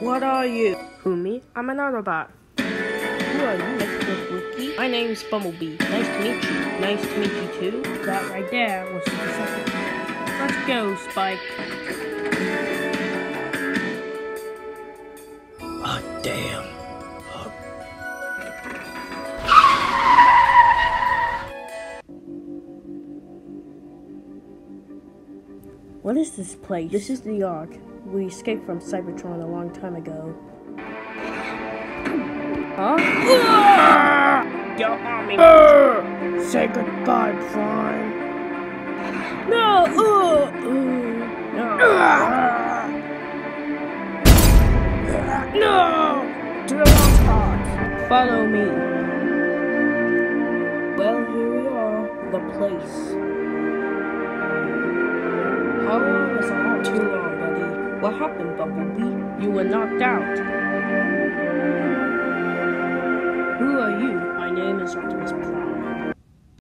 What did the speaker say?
What are you? Who, me? I'm an Autobot. Who are you, Mr. Wiki? My name's Bumblebee. Nice to meet you. Nice to meet you too. That right there was the second. Let's go, Spike. Oh, damn. What is this place? This is the Ark. We escaped from Cybertron a long time ago. Huh? Your army. Uh, say goodbye, Prime. No! Uh, uh, no! no! To the lost part. Follow me. Well, here we are. The place. What happened, Bumblebee? You were knocked out. Who are you? My name is Optimus Prime.